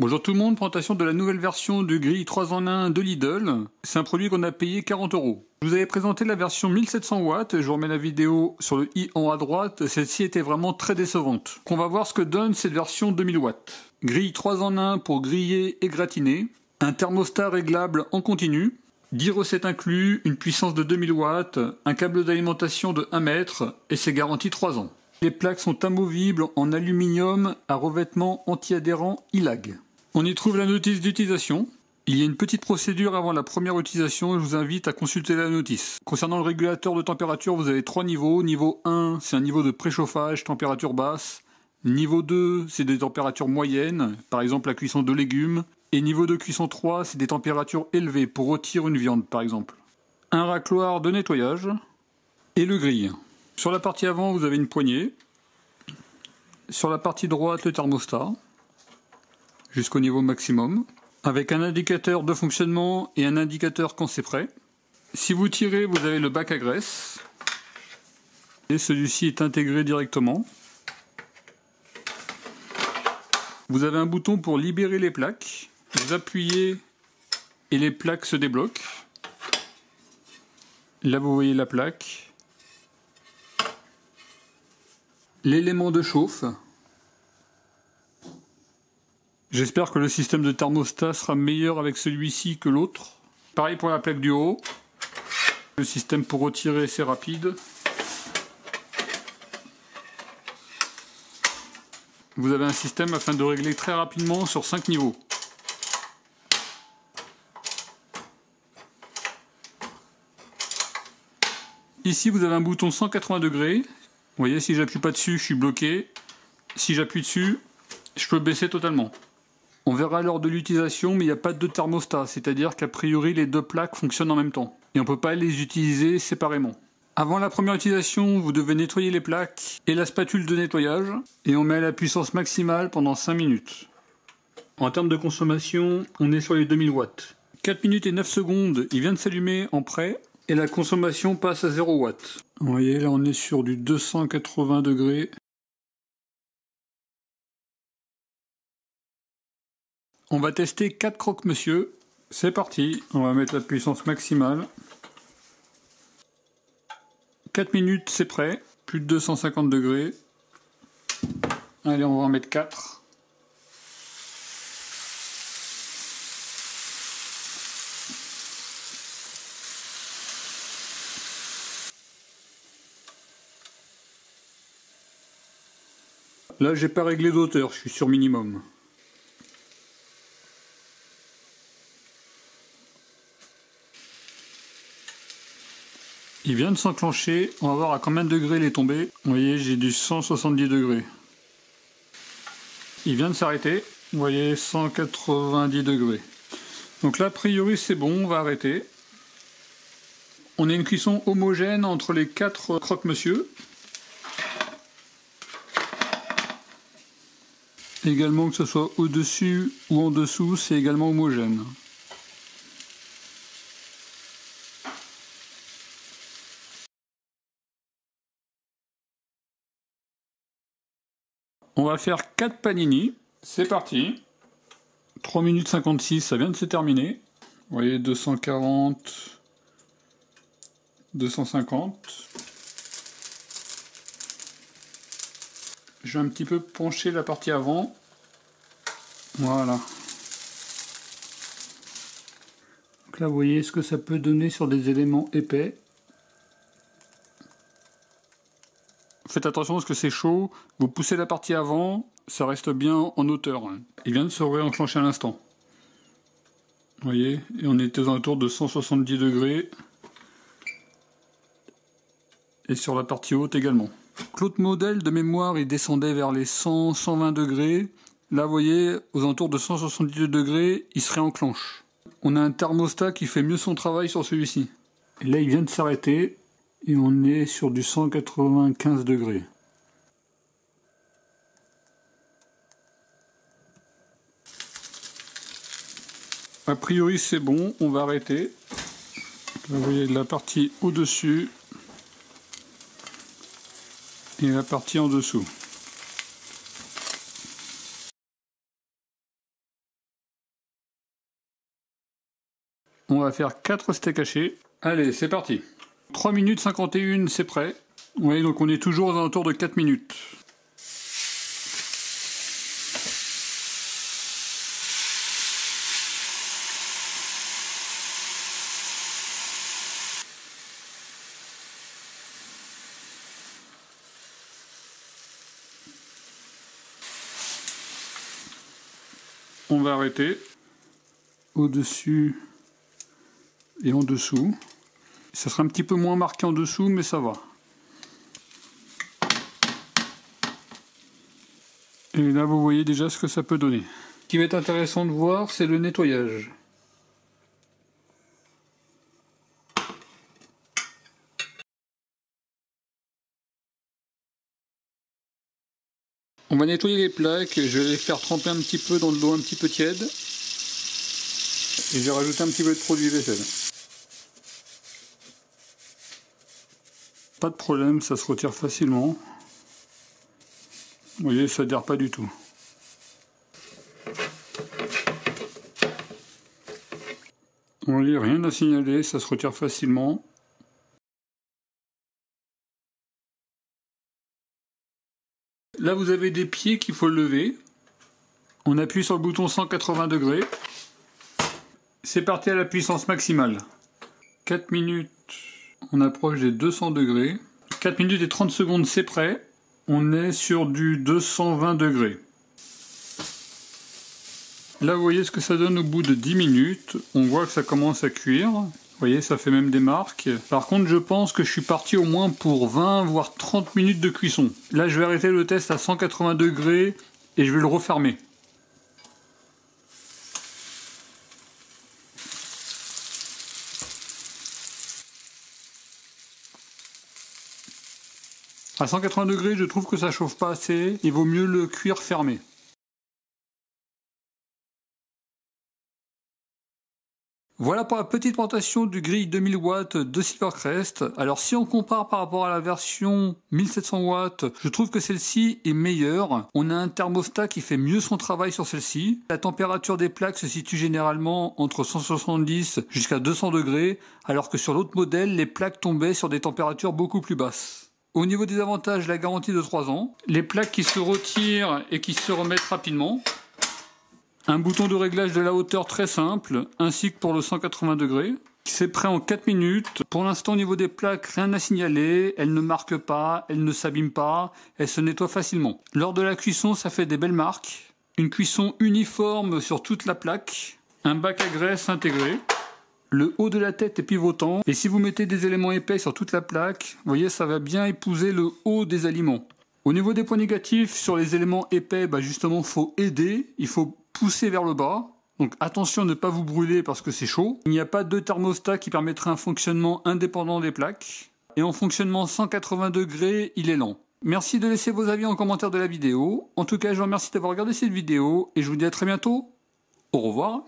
Bonjour tout le monde, présentation de la nouvelle version du grille 3 en 1 de Lidl. C'est un produit qu'on a payé 40 euros. Je vous avais présenté la version 1700 watts, je vous remets la vidéo sur le i en haut à droite, celle-ci était vraiment très décevante. On va voir ce que donne cette version 2000 watts. Grille 3 en 1 pour griller et gratiner, un thermostat réglable en continu, 10 recettes inclus, une puissance de 2000 watts, un câble d'alimentation de 1 mètre et c'est garanti 3 ans. Les plaques sont amovibles en aluminium à revêtement anti-adhérent ILAG. On y trouve la notice d'utilisation. Il y a une petite procédure avant la première utilisation je vous invite à consulter la notice. Concernant le régulateur de température, vous avez trois niveaux. Niveau 1, c'est un niveau de préchauffage, température basse. Niveau 2, c'est des températures moyennes, par exemple la cuisson de légumes. Et niveau de cuisson 3, c'est des températures élevées pour rôtir une viande, par exemple. Un racloir de nettoyage et le grille. Sur la partie avant, vous avez une poignée. Sur la partie droite, le thermostat jusqu'au niveau maximum, avec un indicateur de fonctionnement et un indicateur quand c'est prêt. Si vous tirez, vous avez le bac à graisse. Et celui-ci est intégré directement. Vous avez un bouton pour libérer les plaques. Vous appuyez et les plaques se débloquent. Là, vous voyez la plaque. L'élément de chauffe. J'espère que le système de thermostat sera meilleur avec celui-ci que l'autre. Pareil pour la plaque du haut. Le système pour retirer c'est rapide. Vous avez un système afin de régler très rapidement sur 5 niveaux. Ici vous avez un bouton 180 degrés. Vous voyez si j'appuie pas dessus je suis bloqué. Si j'appuie dessus je peux baisser totalement. On verra lors de l'utilisation, mais il n'y a pas de thermostat, c'est-à-dire qu'a priori les deux plaques fonctionnent en même temps. Et on ne peut pas les utiliser séparément. Avant la première utilisation, vous devez nettoyer les plaques et la spatule de nettoyage, et on met à la puissance maximale pendant 5 minutes. En termes de consommation, on est sur les 2000 watts. 4 minutes et 9 secondes, il vient de s'allumer en prêt, et la consommation passe à 0 watts. Vous voyez, là on est sur du 280 degrés. On va tester 4 croque-monsieur. C'est parti, on va mettre la puissance maximale. 4 minutes, c'est prêt. Plus de 250 degrés. Allez, on va en mettre 4. Là, j'ai pas réglé d'auteur, je suis sur minimum. Il vient de s'enclencher. On va voir à combien de degrés il est tombé. Vous voyez, j'ai du 170 degrés. Il vient de s'arrêter. Vous voyez, 190 degrés. Donc là, a priori, c'est bon. On va arrêter. On a une cuisson homogène entre les quatre croque-monsieur. Également, que ce soit au-dessus ou en dessous, c'est également homogène. Faire 4 panini. C'est parti. 3 minutes 56, ça vient de se terminer. Voyez, 240, 250. Je vais un petit peu pencher la partie avant. Voilà. Donc là, vous voyez ce que ça peut donner sur des éléments épais. Faites attention parce que c'est chaud. Vous poussez la partie avant, ça reste bien en hauteur. Il vient de se réenclencher à l'instant. Vous voyez Et on était aux alentours de 170 degrés. Et sur la partie haute également. L'autre modèle de mémoire, il descendait vers les 100-120 degrés. Là, vous voyez, aux alentours de 170 degrés, il se réenclenche. On a un thermostat qui fait mieux son travail sur celui-ci. Là, il vient de s'arrêter et on est sur du 195 degrés. A priori c'est bon, on va arrêter. Vous voyez la partie au-dessus et la partie en dessous. On va faire 4 steaks hachés. Allez, c'est parti 3 minutes 51, c'est prêt. Oui, donc on est toujours aux alentours de 4 minutes. On va arrêter au-dessus et en dessous. Ça sera un petit peu moins marqué en dessous, mais ça va. Et là, vous voyez déjà ce que ça peut donner. Ce qui va être intéressant de voir, c'est le nettoyage. On va nettoyer les plaques, je vais les faire tremper un petit peu dans de l'eau un petit peu tiède. Et je vais rajouter un petit peu de produit vaisselle. Pas de problème, ça se retire facilement. Vous voyez, ça adhère pas du tout. On lit rien à signaler, ça se retire facilement. Là, vous avez des pieds qu'il faut lever. On appuie sur le bouton 180 degrés. C'est parti à la puissance maximale. 4 minutes, on approche des 200 degrés. 4 minutes et 30 secondes, c'est prêt. On est sur du 220 degrés. Là, vous voyez ce que ça donne au bout de 10 minutes. On voit que ça commence à cuire. Vous voyez, ça fait même des marques. Par contre, je pense que je suis parti au moins pour 20 voire 30 minutes de cuisson. Là, je vais arrêter le test à 180 degrés et je vais le refermer. À 180 degrés, je trouve que ça chauffe pas assez. Il vaut mieux le cuire fermé. Voilà pour la petite présentation du grille 2000 watts de Silvercrest. Alors si on compare par rapport à la version 1700 watts, je trouve que celle-ci est meilleure. On a un thermostat qui fait mieux son travail sur celle-ci. La température des plaques se situe généralement entre 170 jusqu'à 200 degrés, alors que sur l'autre modèle, les plaques tombaient sur des températures beaucoup plus basses. Au niveau des avantages, la garantie de 3 ans, les plaques qui se retirent et qui se remettent rapidement, un bouton de réglage de la hauteur très simple, ainsi que pour le 180 degrés. C'est prêt en 4 minutes. Pour l'instant, au niveau des plaques, rien à signaler. Elles ne marquent pas, elles ne s'abîment pas, elles se nettoient facilement. Lors de la cuisson, ça fait des belles marques. Une cuisson uniforme sur toute la plaque. Un bac à graisse intégré. Le haut de la tête est pivotant. Et si vous mettez des éléments épais sur toute la plaque, vous voyez, ça va bien épouser le haut des aliments. Au niveau des points négatifs, sur les éléments épais, bah justement, faut aider. Il faut pousser vers le bas. Donc attention à ne pas vous brûler parce que c'est chaud. Il n'y a pas de thermostat qui permettrait un fonctionnement indépendant des plaques. Et en fonctionnement 180 degrés, il est lent. Merci de laisser vos avis en commentaire de la vidéo. En tout cas, je vous remercie d'avoir regardé cette vidéo et je vous dis à très bientôt. Au revoir.